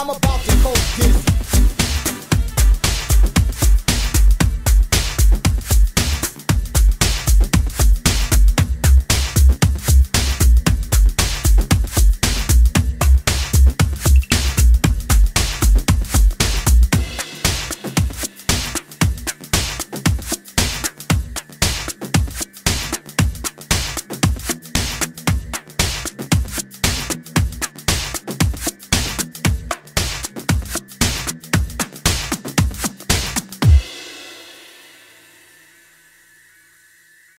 I'm about to coast this.